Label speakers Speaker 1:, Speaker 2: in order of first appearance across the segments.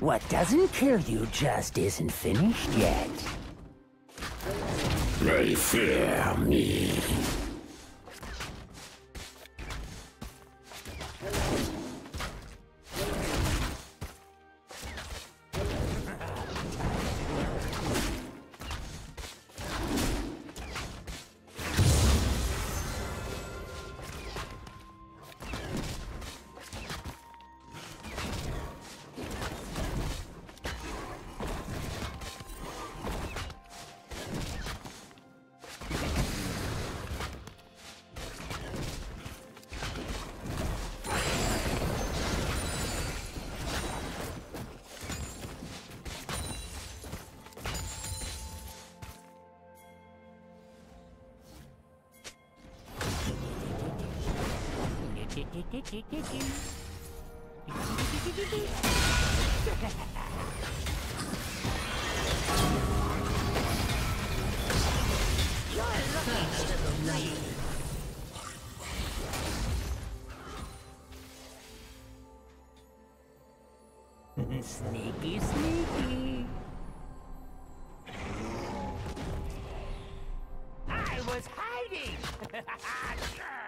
Speaker 1: What doesn't kill you just isn't finished yet. They fear me. Sneaky, sneaky. I was hiding! I'll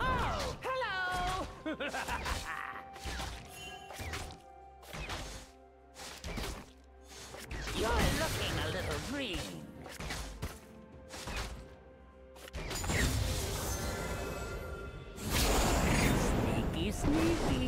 Speaker 1: oh, hello! You're looking a little green. Sneaky, sneaky.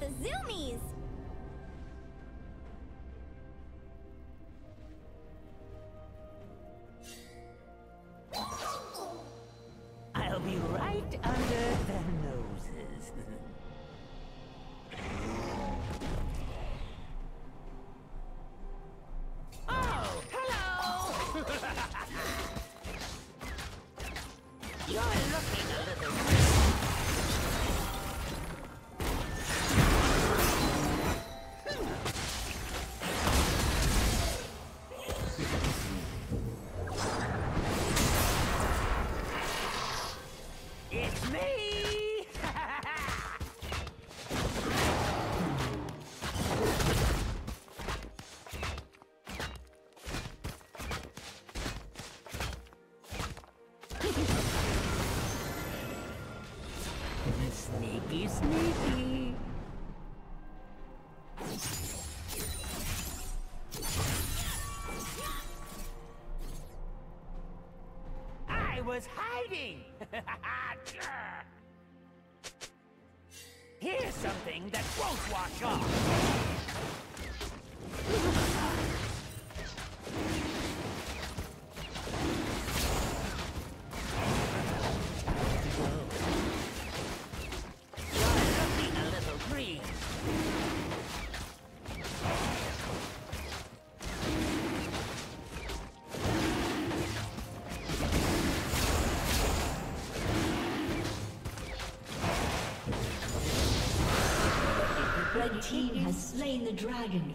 Speaker 1: the
Speaker 2: zoomies!
Speaker 1: was hiding. Here's something that won't wash off.
Speaker 3: the dragon.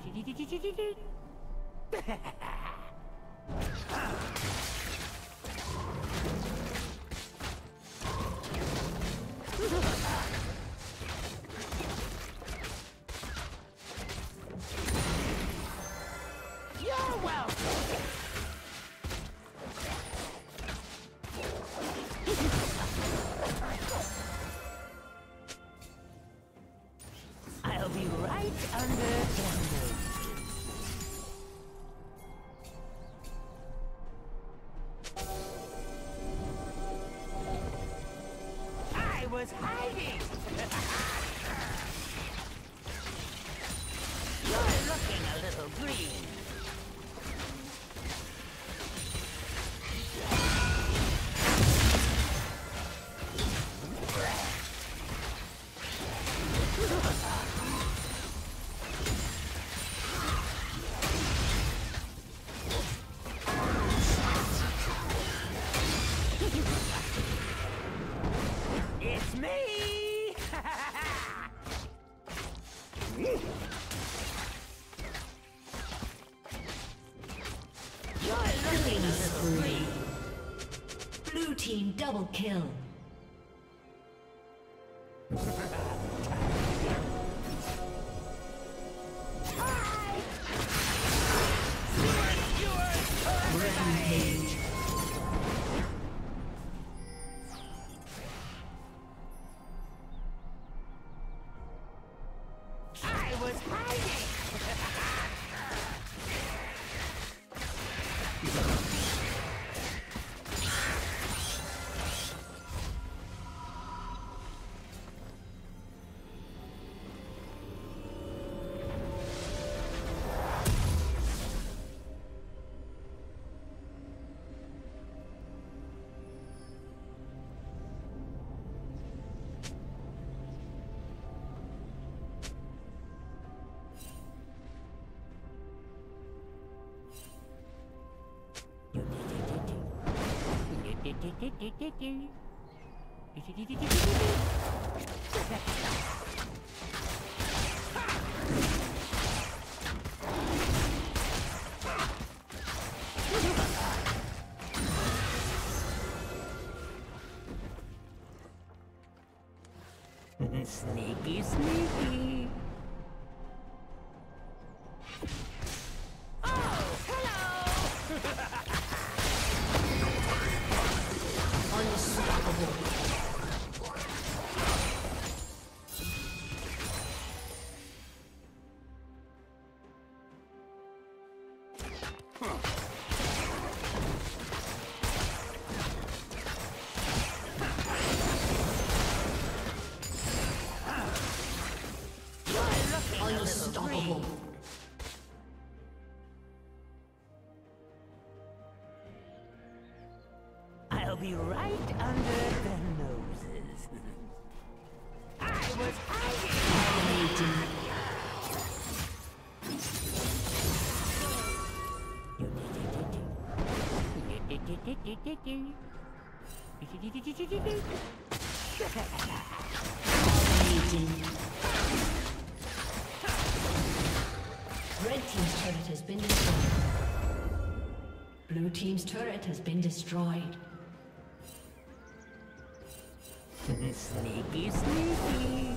Speaker 1: was hiding!
Speaker 3: kill.
Speaker 1: sneaky, sneaky.
Speaker 3: Red Team's turret has been destroyed. Blue Team's turret has been destroyed.
Speaker 1: Sneaky, sneaky.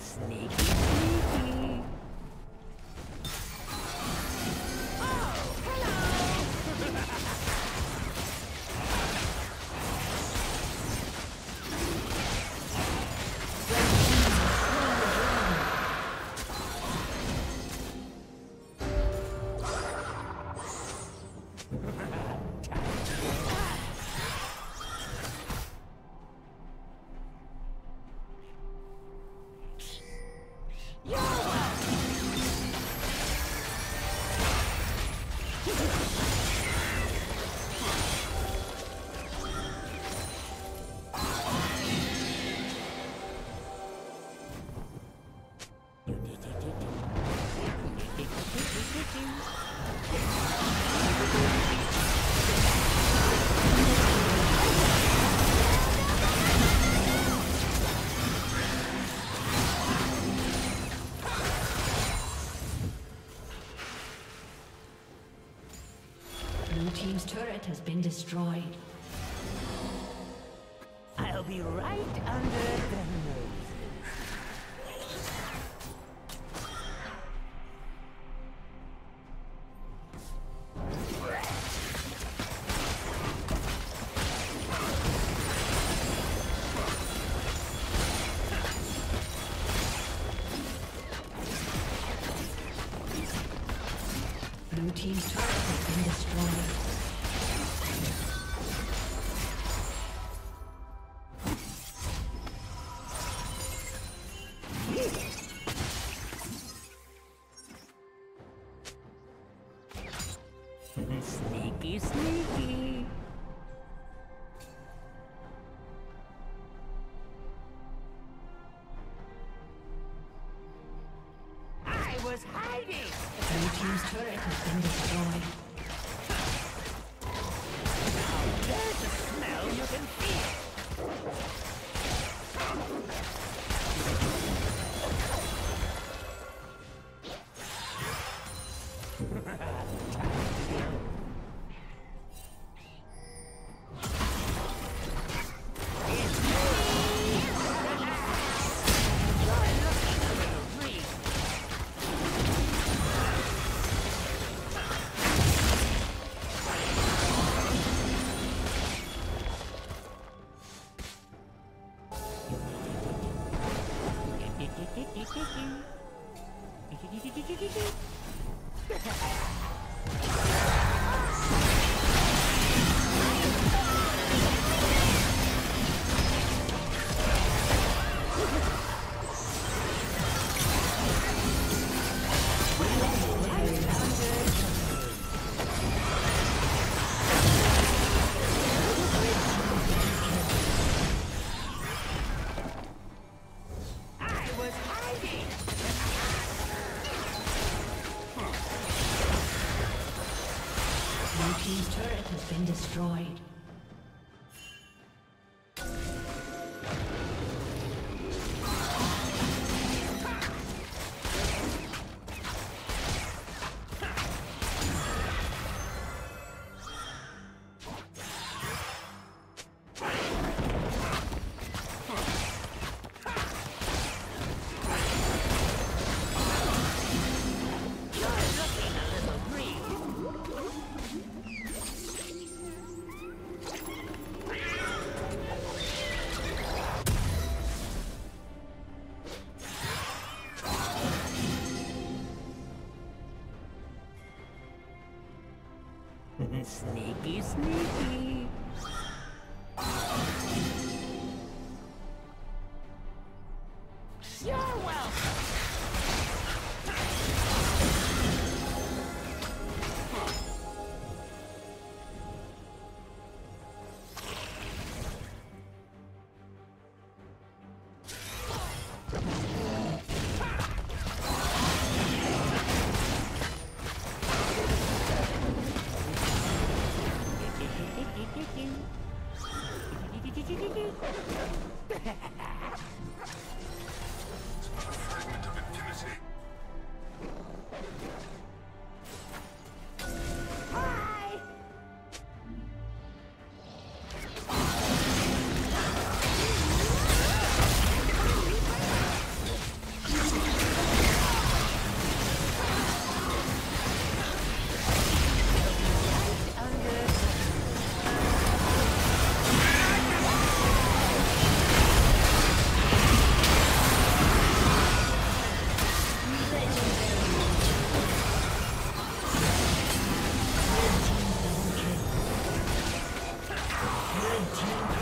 Speaker 1: Sneaky,
Speaker 3: been destroyed.
Speaker 1: I'll be right under noses.
Speaker 3: Blue Team's turret has been destroyed.
Speaker 1: I was hiding.
Speaker 3: Blue team's turret has been destroyed.
Speaker 1: You're looking a little green. sneaky, sneaky.
Speaker 3: Team.